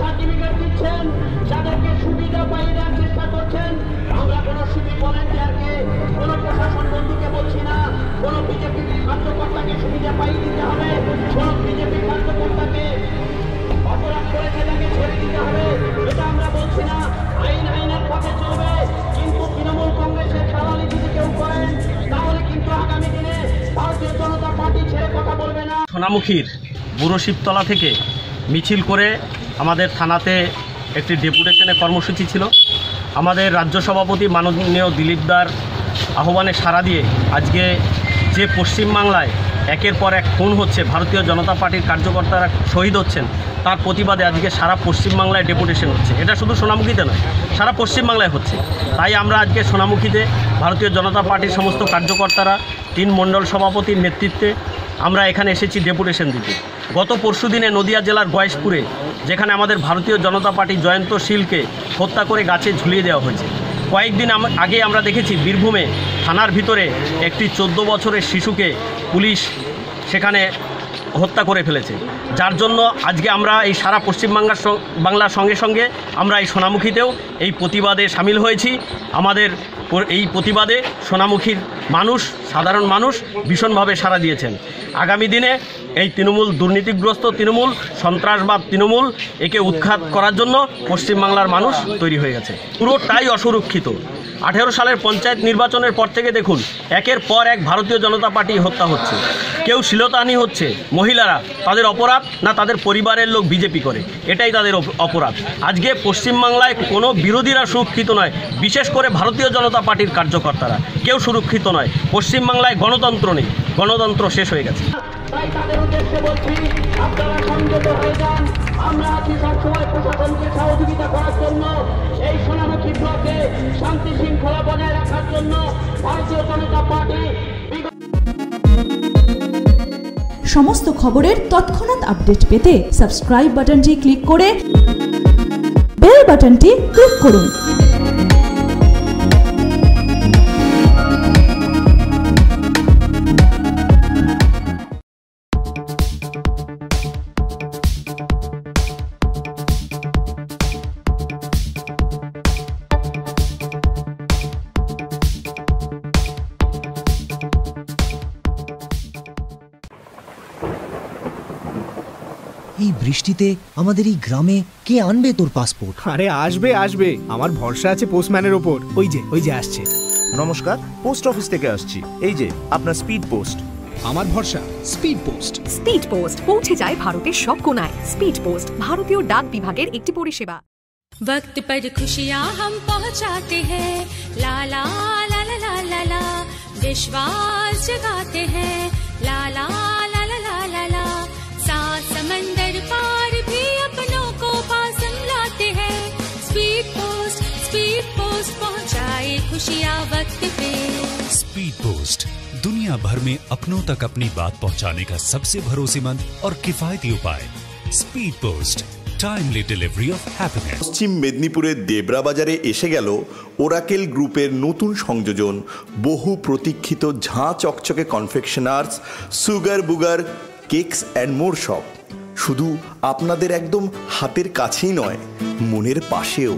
Certificate দিচ্ছেন সুবিধা দেওয়ার চেষ্টা করছেন, আমরা কোনো প্রশাসন বলছি না, কোনো সুবিধা দিতে হবে, কোনো অপরাধ দিতে হবে, এটা আমরা বলছি না, আইন পথে চলবে, কিন্তু তৃণমূল কংগ্রেসের যদি করেন, তাহলে কিন্তু আগামী জনতা পার্টি কথা বলবে না। সোনামুখীর বুড়ো শিবতলা থেকে মিছিল করে আমাদের থানাতে একটি ডেপুটেশনের কর্মসূচি ছিল। আমাদের রাজ্য সভাপতি মাননীয় দিলীপ দার আহ্বানে সাড়া দিয়ে আজকে যে পশ্চিমবাংলায় একের পর এক খুন হচ্ছে, ভারতীয় জনতা পার্টির কার্যকর্তারা শহীদ হচ্ছেন, তার প্রতিবাদে আজকে সারা পশ্চিমবাংলায় ডেপুটেশন হচ্ছে। এটা শুধু সোনামুখীতে নয়, সারা পশ্চিমবাংলায় হচ্ছে। তাই আমরা আজকে সোনামুখীতে ভারতীয় জনতা পার্টির সমস্ত কার্যকর্তারা, তিন মণ্ডল সভাপতির নেতৃত্বে আমরা এখানে এসেছি ডেপুটেশন দিতে। গত পরশু দিনে নদিয়া জেলার গয়েশপুরে, যেখানে আমাদের ভারতীয় জনতা পার্টি জয়ন্ত শীলকে হত্যা করে গাছে ঝুলিয়ে দেওয়া হয়েছে। কয়েকদিন আগে আমরা দেখেছি বীরভূমে থানার ভিতরে একটি চোদ্দ বছরের শিশুকে পুলিশ সেখানে হত্যা করে ফেলেছে। যার জন্য আজকে আমরা এই সারা পশ্চিমবাংলার বাংলার সঙ্গে সঙ্গে আমরা এই সোনামুখীতেও এই প্রতিবাদে সামিল হয়েছি। আমাদের এই প্রতিবাদে সোনামুখীর মানুষ, সাধারণ মানুষ ভীষণভাবে সাড়া দিয়েছেন। আগামী দিনে এই তৃণমূল দুর্নীতিগ্রস্ত তৃণমূল, সন্ত্রাসবাদ তৃণমূল একে উৎখাত করার জন্য পশ্চিমবাংলার মানুষ তৈরি হয়ে গেছে। পুরোটাই অসুরক্ষিত। আঠেরো সালের পঞ্চায়েত নির্বাচনের পর থেকে দেখুন, একের পর এক ভারতীয় জনতা পার্টি হত্যা হচ্ছে। কেউ শিলতাহানি হচ্ছে, মহিলারা তাদের অপরাধ না তাদের পরিবারের লোক বিজেপি করে? এটাই তাদের অপ- অপরাধ। আজকে পশ্চিমবাংলায় কোনো বিরোধীরা সুরক্ষিত নয়, বিশেষ করে ভারতীয় জনতা পার্টির কার্যকর্তারা। কেউ সুরক্ষিত নয়। পশ্চিমবাংলায় গণতন্ত্র নেই। গণতন্ত্র শেষ হয়ে গেছে। তাই তাদের উদ্দেশ্যে বলছি আপনারা সংযত হয়ে যান। আমরা আছি সবসময় প্রশাসনকে সহযোগিতা করার জন্য। এই সোনামুখী ব্লকে শান্তি শৃঙ্খলা বজায় রাখার জন্য ভারতীয় জনতা পার্টি সমস্ত খবরের তৎক্ষণাৎ আপডেট পেতে সাবস্ক্রাইব বাটনটি ক্লিক করে বেল বাটনটি ক্লিক করুন। এই বৃষ্টিতে আমাদের এই গ্রামে কে আনবে তোর পাসপোর্ট আরে আসবে আসবে আমার ভরসা আছে পোস্টম্যানের ওপর ওই যে ওই যে আসছে নমস্কার পোস্ট অফিস থেকে আসছি এই যে আপনার স্পিড পোস্ট আমার ভরসা স্পিড পোস্ট স্পিড পোস্ট পৌঁছে যায় ভারতের সব কোনায় স্পিড পোস্ট ভারতীয় ডাক বিভাগের একটি পরিষেবা वक्त पर खुशियाँ हम पहुँचाते हैं ला ला ला ला ला ला ला विश्वास जगाते हैं खुशियाँ वक्त पे स्पीड पोस्ट दुनिया भर में अपनों तक अपनी बात पहुंचाने का सबसे भरोसेमंद और किफायती उपाय speed post timely delivery of happiness পশ্চিম মেদিনীপুরের দেবরা বাজারে এসে গেল ওরাকেল গ্রুপের নতুন সংযোজন বহু প্রতীক্ষিত ঝাঁ চকচকে confectioners sugar bugar cakes and more shop শুধু আপনাদের একদম হাতের কাছেই নয় মনের পাশেও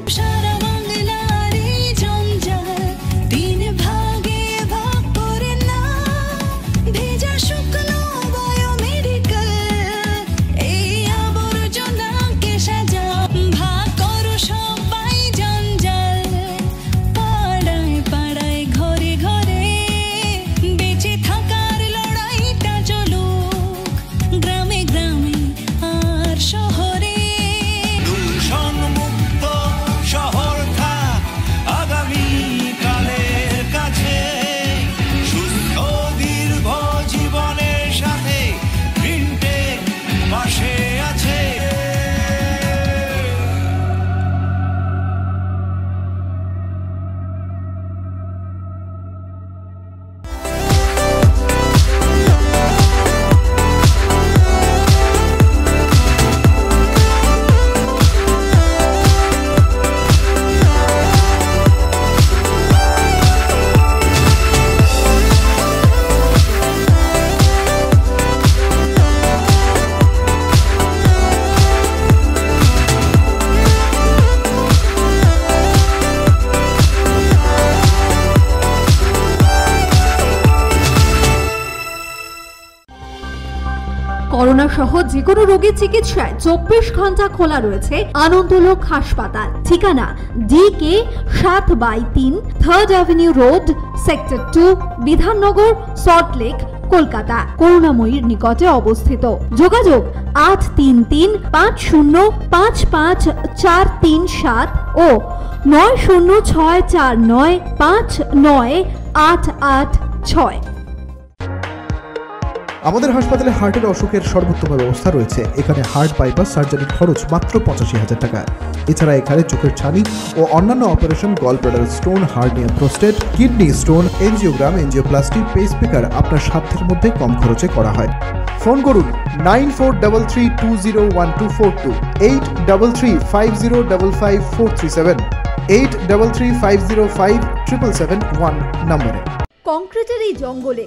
সহ যে কোনো রোগীর চিকিৎসায় চব্বিশ ঘণ্টা খোলা রয়েছে আনন্দলোক হাসপাতাল। ঠিকানা ডি কে সাত বাই তিন third avenue road sector two Bidhannagar Salt Lake Kolkata, করুণাময়ীর নিকটে অবস্থিত। যোগাযোগ আট তিন তিন পাঁচ শূন্য পাঁচ পাঁচ চার তিন সাত ও নয় শূন্য ছয় চার নয় পাঁচ নয় আট আট ছয়। আমাদের হাসপাতালে হার্টের অসুখের সর্বোত্তম ব্যবস্থা রয়েছে। এখানে হার্ট বাইপাস সার্জারির খরচ মাত্র পঁচাশি হাজার টাকা। এছাড়া এখানে চোখের ছানি ও অন্যান্য operation gall bladder stone hernia prostate, kidney stone, angiogram, angioplasty pacemaker আপনার সাধ্যের মধ্যে কম খরচে করা হয়। ফোন করুন nine four double three two zero one two four two, eight double three five zero double five four three seven, eight double three five zero five triple seven one নম্বরে। কংক্রিটের এই জঙ্গলে